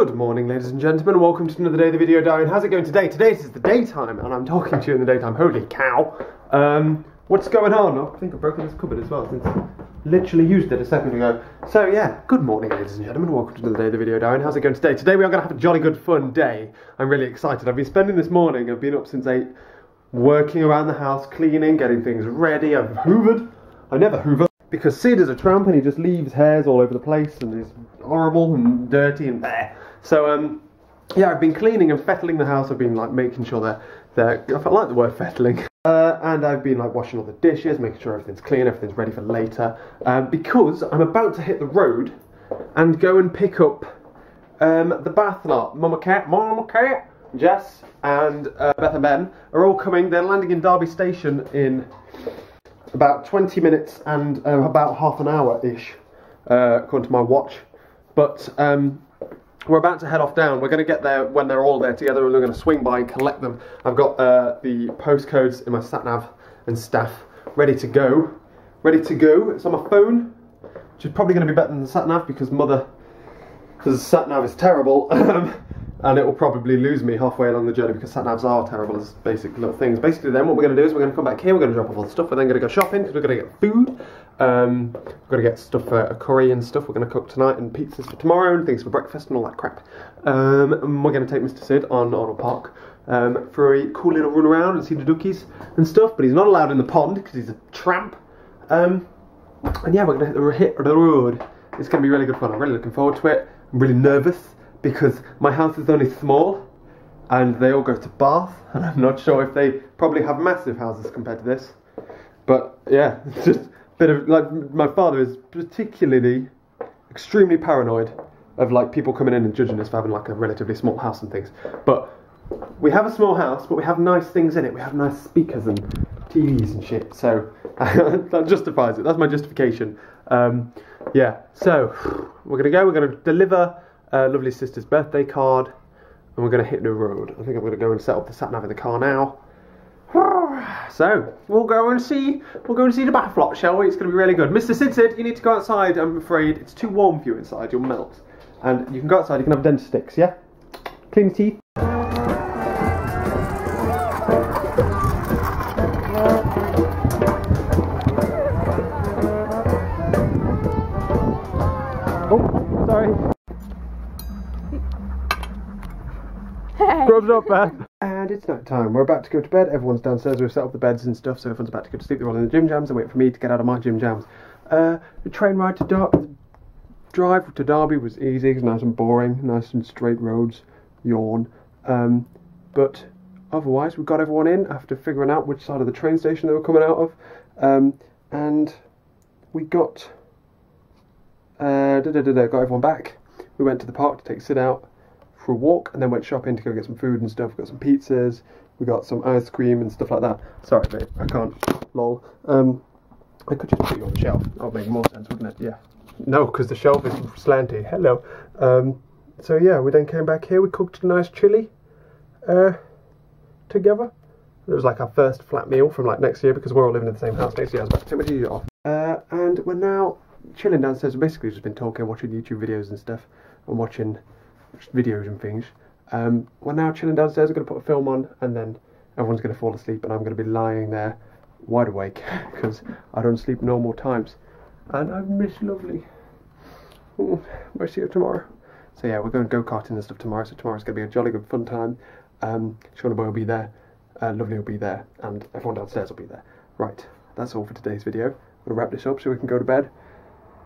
Good morning, ladies and gentlemen, welcome to another day of the video diary. How's it going today? Today is the daytime, and I'm talking to you in the daytime. Holy cow! Um, what's going on? I think I've broken this cupboard as well since literally used it a second ago. So yeah, good morning, ladies and gentlemen, welcome to another day of the video diary. How's it going today? Today we are going to have a jolly good fun day. I'm really excited. I've been spending this morning. I've been up since eight, working around the house, cleaning, getting things ready. I've hoovered. I never hoover because Syd is a tramp and he just leaves hairs all over the place and he's horrible and dirty and there. So um, yeah, I've been cleaning and fettling the house. I've been like making sure that I like the word fettling. Uh, and I've been like washing all the dishes, making sure everything's clean, everything's ready for later. Um, because I'm about to hit the road and go and pick up um, the bath lot. Momma Kat, Momma Kat, Jess, and uh, Beth and Ben are all coming. They're landing in Derby Station in about 20 minutes and uh, about half an hour ish, uh, according to my watch. But um, we're about to head off down. We're going to get there when they're all there together and we're going to swing by and collect them. I've got uh, the postcodes in my sat nav and staff ready to go. Ready to go. It's on my phone, which is probably going to be better than the sat nav because mother, because the sat nav is terrible. Um, and it will probably lose me halfway along the journey because sat navs are terrible as basic little things. Basically, then what we're going to do is we're going to come back here, we're going to drop off all the stuff, we're then going to go shopping because we're going to get food. Um, we're going to get stuff for a curry and stuff we're going to cook tonight and pizzas for tomorrow and things for breakfast and all that crap. Um, and we're going to take Mr. Syd on Arnold Park um, for a cool little run around and see the duckies and stuff, but he's not allowed in the pond because he's a tramp. Um, and yeah, we're going to hit the road. It's going to be really good fun. I'm really looking forward to it. I'm really nervous because my house is only small and they all go to Bath and I'm not sure if they probably have massive houses compared to this. But yeah, it's just bit of like my father is particularly extremely paranoid of like people coming in and judging us for having like a relatively small house and things. But we have a small house, but we have nice things in it. We have nice speakers and TVs and shit. So that justifies it. That's my justification. Um, yeah. So we're gonna go. We're gonna deliver uh, lovely sister's birthday card, and we're to hit the road. I think I'm to go and set up the sat nav in the car now. So we'll go and see. We'll go and see the bath lot, shall we? It's going to be really good. Mr. Syd said you need to go outside. I'm afraid it's too warm for you inside. You'll melt. And you can go outside. You can have dentist sticks. Yeah. Clean your teeth. Oh, sorry. Hey. Grubs up, man. And it's night time. We're about to go to bed. Everyone's downstairs. We've set up the beds and stuff, so everyone's about to go to sleep. They're all in the gym jams and wait for me to get out of my gym jams. Uh, the train ride to Derby, drive to Derby was easy. It's nice and boring, nice and straight roads. Yawn. Um, but otherwise, we got everyone in after figuring out which side of the train station they were coming out of, um, and we got uh, got everyone back. We went to the park to take Syd out for a walk and then went shopping to go get some food and stuff. Got some pizzas, we got some ice cream and stuff like that. Sorry, mate, I can't. Lol. Um, I could just put you on the shelf. That would make more sense, wouldn't it? Yeah. No, because the shelf is slanty. Hello. Um, so yeah, we then came back here. We cooked a nice chili uh, together. It was like our first flat meal from like next year because we're all living in the same house next year. I was about to take my TV off. Uh, and we're now chilling downstairs. We've basically just been talking, watching YouTube videos and stuff, and watching videos and things. Um, we're now chilling downstairs. We're going to put a film on, and then everyone's going to fall asleep, and I'm going to be lying there wide awake because I don't sleep normal times. And I miss lovely. Ooh, we'll see you tomorrow. So yeah, we're going go karting and stuff tomorrow. So tomorrow's going to be a jolly good fun time. Um, Shauna Boy will be there, uh, Lovely will be there, and everyone downstairs will be there. Right, that's all for today's video. I'm going to wrap this up so we can go to bed.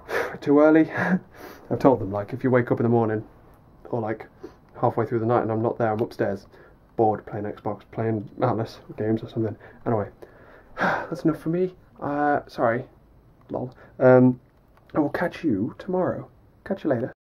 Too early. I've told them like if you wake up in the morning or like halfway through the night and I'm not there, I'm upstairs, bored playing Xbox, playing Atlas games or something. Anyway, that's enough for me. Uh, sorry, lol. Um, I will catch you tomorrow. Catch you later.